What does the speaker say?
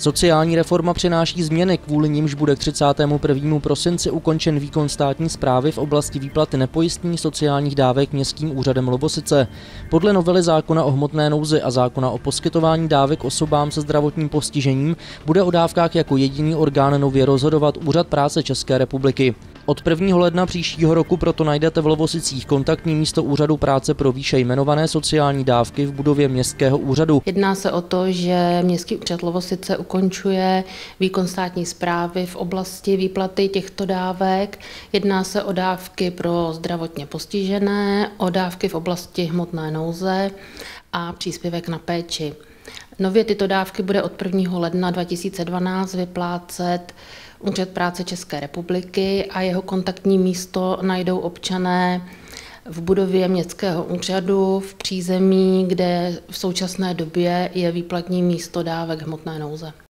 Sociální reforma přináší změny, kvůli nimž bude k 31. prosinci ukončen výkon státní zprávy v oblasti výplaty nepojistných sociálních dávek městským úřadem Lobosice. Podle novely zákona o hmotné nouzi a zákona o poskytování dávek osobám se zdravotním postižením bude o dávkách jako jediný orgán nově rozhodovat Úřad práce České republiky. Od 1. ledna příštího roku proto najdete v Lovosicích kontaktní místo Úřadu práce pro výše jmenované sociální dávky v budově Městského úřadu. Jedná se o to, že Městský úřad Lovosice ukončuje výkon státní zprávy v oblasti výplaty těchto dávek. Jedná se o dávky pro zdravotně postižené, o dávky v oblasti hmotné nouze a příspěvek na péči. Nově tyto dávky bude od 1. ledna 2012 vyplácet Úřad práce České republiky a jeho kontaktní místo najdou občané v budově městského úřadu v přízemí, kde v současné době je výplatní místo dávek hmotné nouze.